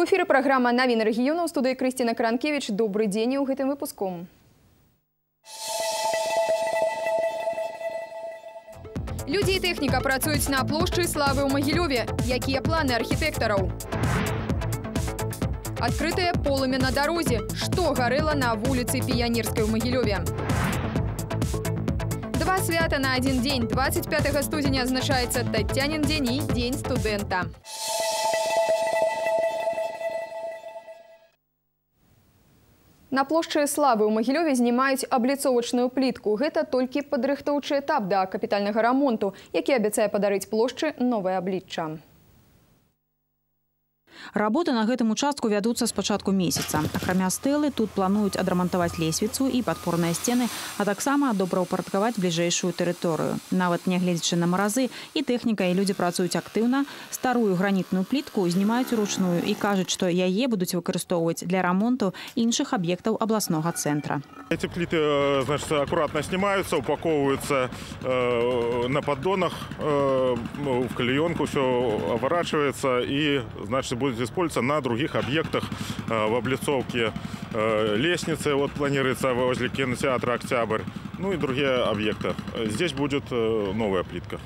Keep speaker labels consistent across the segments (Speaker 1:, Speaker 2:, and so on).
Speaker 1: У эфіры праграма навіны рэгіёна ў студыі Крысціна Кранкевіч. Добры дзень у гэтым выпуску. Людзі і тэхніка працуюць на плошчы славы ў Магілёве. Якія планы архітэктараў? Адкрытае полымя на дарозе. Што гарэла на вуліцы піянерскай у Магілёве? Два свята на адзін дзень. 25 студзеня адзначаецца Тацянін дзень і дзень студэнта. На плошчы славы ў Магілёве знімаюць абліцовачную плітку. Гэта толькі падрыхтоўчы этап да капітальнага рамонту, які абяцае падарыць плошчы новае аблічча.
Speaker 2: Работы на гэтым участку вядуцца з пачатку месяца. Акрамя стэлы тут плануюць адрамантаваць лесвіцу і падпорныя сцены, а таксама добраўпарадкаваць бліжэйшую тэрыторыю. Нават нягледзячы на маразы і тэхніка і людзі працуюць актыўна, старую гранітную плітку знімаюць уручную і кажуць, што яе будуць выкарыстоўваць для рамонту іншых объектов областного центра.
Speaker 3: Эти плиты э, значит, аккуратно снимаются, упаковываются э, на поддонах э, в клеенку, все оборачивается и значит, будет использоваться на других объектах э, в облицовке э, лестницы, вот планируется возле кинотеатра «Октябрь», ну и другие объекты. Здесь будет э, новая плитка.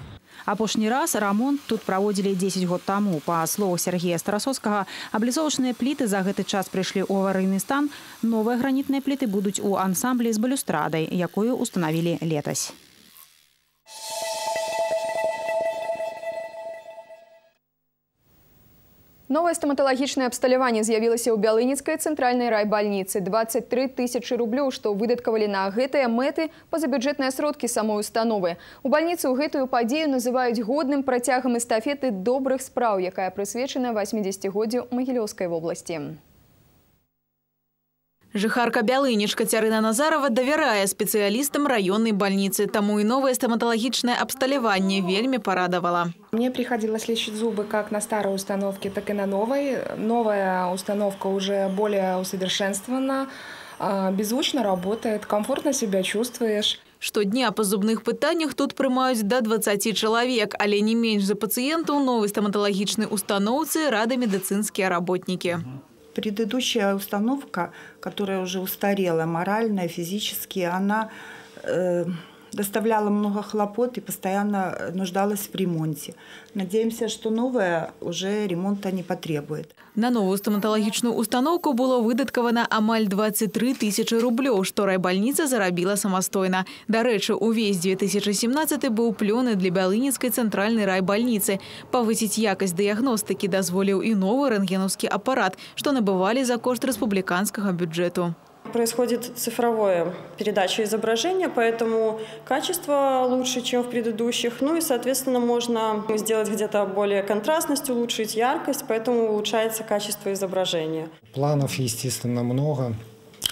Speaker 2: Апошні раз рамонт тут праводзілі 10 год таму. Па словах Сергея Старасоцкага, аблізовачныя пліты за гэты час прыйшлі ў аварыйны стан. Новыя гранітныя пліты будуць у ансамблі з балюстрадай, якую устанавілі летась.
Speaker 1: Новае стаматалагічнае абсталяванне з'явілася ў бялыніцкай цэнтральнай райбальніцы 23 тысячы рублёў, што выдаткавалі на гэтыя мэты пазабюджэтныя сродкі самой установы. У бальніцы ў гэтую падзею называюць годным працягам эстафеты добрых спраў, якая прысвечана 80годдзю магілёўскай вобласці.
Speaker 4: Жыхарка Бялынич Кацярына Назарова давярае спецыялістам раённай больницы, таму і новае стаматалагічнае абсталяванне вельмі порадовало.
Speaker 5: Мне приходилось лечить зубы как на старой установке, так и на новой. Новая установка уже более усовершенствована, беззвучно работает, комфортно себя чувствуешь.
Speaker 4: Штодня па зубных пытаннях тут прымаюць да 20 чалавек, але не менш за пацыентаў новай стаматалагічнай устаноўцы рады медыцынскія работнікі.
Speaker 6: Предыдущая установка, которая уже устарела морально, физически, она э, доставляла много хлопот и постоянно нуждалась в ремонте. Надеемся, что новая уже ремонта не потребует.
Speaker 4: На новую стоматологичную установку было выдаткавана амаль 23 тысячи рублей, что райбольница зарабила самостойно. До речи, увесь 2017 был плёны для Бялыніцкай центральной райбольницы. Повысить якость диагностики дозволил и новый рентгеновский аппарат, что набывали за кошт республиканского бюджета
Speaker 7: происходит цифровое передача изображения, поэтому качество лучше, чем в предыдущих. Ну и, соответственно, можно сделать где-то более контрастность, улучшить яркость, поэтому улучшается качество изображения.
Speaker 8: Планов, естественно, много.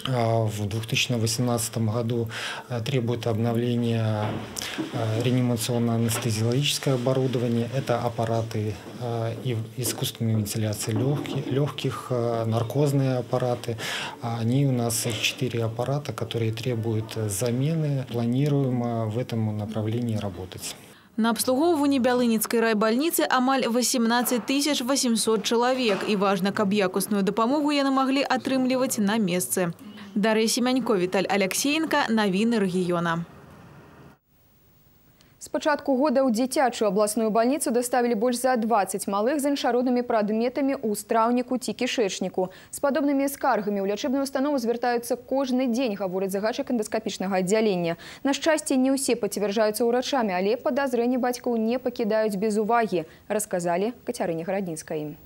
Speaker 8: А, в 2018 году э, требует обновления э, реанимационно-анестезиологическое оборудование. Это аппараты э, искусственной вентиляции легких, легких, наркозные аппараты. Они у нас четыре аппарата, которые требуют замены. Планируем в этом направлении работать.
Speaker 4: На абслугоўванні бялыніцкай райбальніцы амаль 18 800 чалавек і важна, каб якусную дапамогу яны маглі атрымліваць на месцы. Дар'я Семянько, Віталь Алексеенко, навіны рэгіёна.
Speaker 1: С пачатку года ў дзіцячую абласную бальніцу даставілі больш за 20 малых з іншароднымі прадметамі ў страўніку ці кішэчніку. З падобнымі скаргамі ў лячэбную установу звяртаюцца кожны дзень, гаворыць загадчык эндаскапічнага аддзялення. На шчасце, не ўсе пацвярджаюцца ўрачамі, але падазрэнні бацькоў не пакідаюць без увагі, расказалі Кацярыне Гарадніцкай.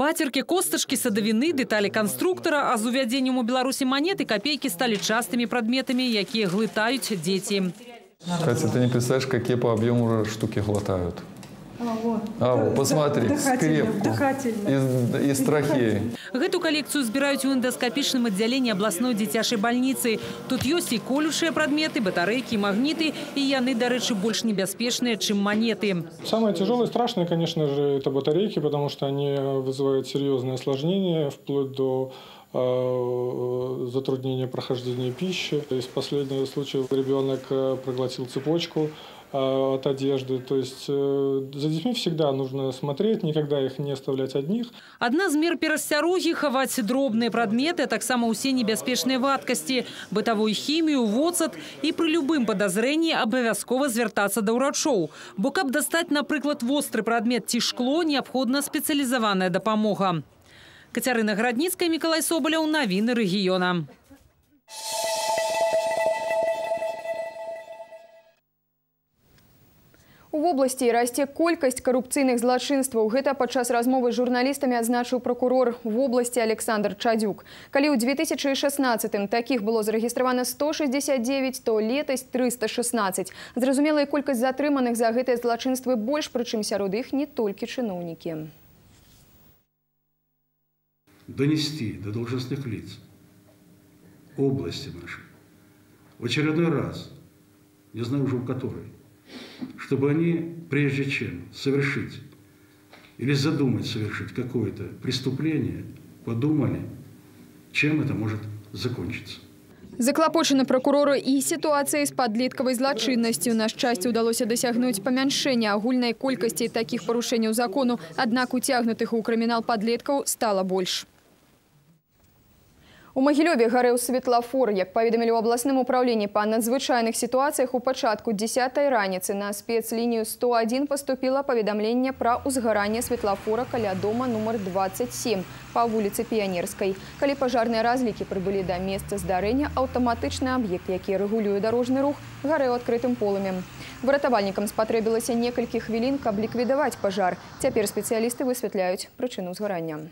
Speaker 9: Пацеркі, костачкі, садавіны, дэталі канструктара, а з увядзеннем у Беларусі монеты копейки стали частыми предметами, якія глытаюць дзеці.
Speaker 10: Катя, ты не представляешь, какие по объему штуки глотают. А, вот, посмотри, скрепку из, из трахеи.
Speaker 9: Гэту калекцыю збіраюць у эндоскапічным аддзяленні абласной дзіцячай бальніцы. Тут ёсць і колюшыя прадметы, батарэйкі, магніты, і яны, дарэчы, больш небяспечныя, чым монеты.
Speaker 11: Самое тяжелое и страшное, конечно же, это батарейки, потому что они вызывают серьезные осложнения, вплоть до э, затруднения прохождения пищи. Из последнего случая ребенок э, проглотил цепочку, от одежды. То есть за детьми всегда нужно смотреть, никогда их не оставлять одних.
Speaker 9: Одна з мер перасцярогі хаваць дробныя прадметы, а таксама ўсе небяспечныя вадкасці, бытавую хімію, воцат і пры любым падазрэнні абавязкова звяртацца да ўрачоў. Бо каб дастаць, напрыклад, востры прадмет ці шкло, неабходна спецыялізаваная дапамога. Кацярына Градніцкая, Мікалай Собаляў, навіны рэгіёна.
Speaker 1: У вобласці расце колькасць карупцыйных злачынстваў. Гэта падчас размовы з журналістамі адзначыў прокурор вобласці Александр Чадзюк. Калі ў 2016 такіх было зарэгістравана 169, то летась 316. Зразумела, і колькасць затрыманых за гэтыя злачынствы больш, прычым сярод іх не толькі чыноўнікі.
Speaker 12: Донести до должностных лиц области нашей в очередной раз, не знаю уже в которой, чтобы они, прежде чем совершить или задумать совершить какое-то преступление, подумали, чем это может закончиться.
Speaker 1: Заклапочаны прокурору і сітуацыяй з падлеткавай злачыннасцю. На шчасце ўдалося дасягнуць памяншэння агульнай колькасці такіх парушэнняў закону, аднак уцягнутых у крымінал падлеткаў стала больш. У Магілёве гарэў светлафор. Як паведамілі ў абласным управленні па надзвычайных сітуацыях у пачатку 10 раніцы на спецлінію 101 паступіла паведамленне пра ўзгаранне светлафора каля дома нумар 27 па вуліцы піянерскай. Калі пажарныя разлікі прыбылі да месца здарэння, аўтаматычны аб'ект, які рэгулюе дарожны рух, гарэў адкрытым полымем. Выратавальнікам спатрэбілася некалькі хвілін, каб ліквідаваць пажар. Цяпер спецыялісты высвятляюць прычыну згарання.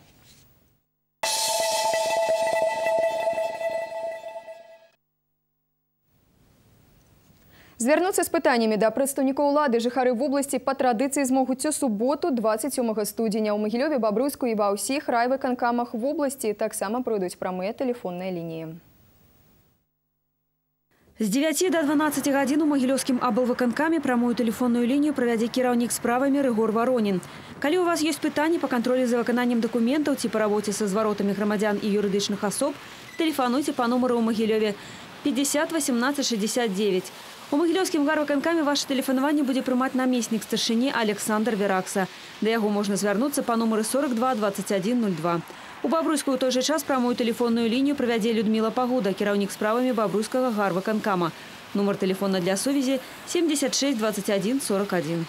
Speaker 1: Звярнуцца з пытаннямі да прадстаўнікоў улады жыхары вобласці па традыцыі змогуць у суботу 27 студзеня ў Магілёве, Бабруйску і ва ўсіх райвыканкамах вобласці таксама пройдуць прамыя тэлефонныя лініі.
Speaker 13: З 9 до 12 гадзін у магілёўскім аблвыканкаме прамую тэлефонную лінію правядзе кіраўнік справамі Рыгор Варонін. Калі у вас ёсць пытанні па кантролі за выкананнем дакументаў ці па рабоце са зваротамі грамадзян і юрыдычных асоб, тэлефануйце па нумару ў Магілёве 50 18 69. У магілёўскім гарвыканкаме ваше тэлефанаванне будзе прымаць намеснік старшыні Александр Веракса. Да яго можна звярнуцца па нумары 42 2102. У Бабруйску ў той жа час прамую тэлефонную лінію правядзе Людміла Пагуда, кіраўнік справамі бабруйскага гарвыканкама. Нумар тэлефона для сувязі 76 21 41.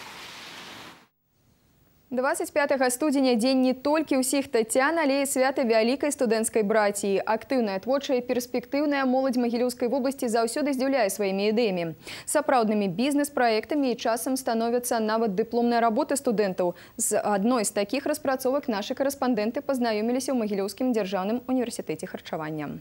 Speaker 1: 25 студзеня дзень не толькі ўсіх тацян, але і свята вялікай студэнцкай браціі. Актыўная творчая перспектыўная моладзь магілёўскай вобласці заўсёды здзіўляе сваімі ідэямі. Сапраўднымі бізнес-праектамі і часам становяцца нават дыпломныя работы студэнтаў. З адной з такіх распрацовак нашы карэспандэнты пазнаёміліся ў магілёўскім дзяржаўным універсітэце харчавання.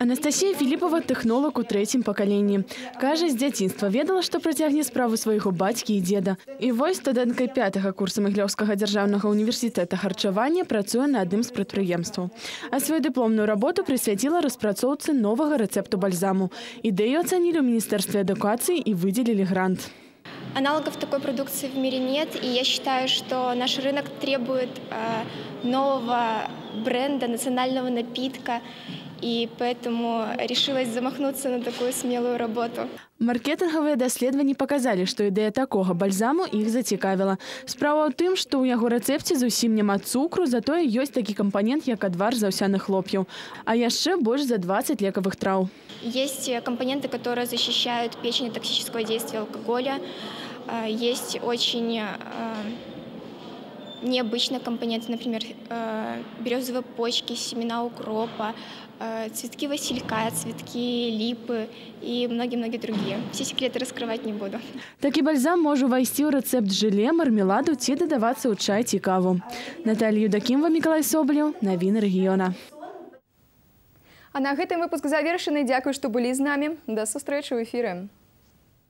Speaker 14: Анастасія Філіпова тэхнолог у трэцім пакаленні. Кажа, з дзяцінства ведала, што працягне справу свайго бацькі і дзеда. І вось студэнткай пятага курса Маглёўскага дзяржаўнага універсітэта харчавання працуе на адным з прадпрыемстваў. А сваю дыпломную работу прысвяціла распрацоўцы новага рэцэпту бальзаму. Ідэю ацанілі ў міністэрстве адукацыі і выдзелілі грант.
Speaker 15: Аналогов такой продукции в мире нет, и я считаю, что наш рынок требует э, нового бренда, национального напитка и поэтому решилась замахнуться на такую смелую работу.
Speaker 14: Маркетинговые даследаванні показали, что идея такого бальзаму их зацікавіла. Справа ў тым, што ў яго рэцэпце зусім няма цукру, затое ёсць такі кампанент, як адвар з аўсяных хлоп'яў, а яшчэ больш за 20 лекавых траў.
Speaker 15: Есть компоненты, которые защищают печень от токсического действия алкоголя. Есть очень необычные компоненты, например, березовые почки, семена укропа, Э, цветки василька, цветки липы и многие-многие другие. Все секреты раскрывать не буду.
Speaker 14: Такі бальзам може увайсці ў рэцэпт жыле, мармеладу ці дадавацца ў чай ці каву. Наталія Юдакімова, Мікалай Соболєв, навіны рэгіёна.
Speaker 1: А на гэтым выпуск завершаны. Дзякуй, што былі з намі. Да сустрэчы ў эфіры.